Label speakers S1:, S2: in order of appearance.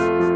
S1: you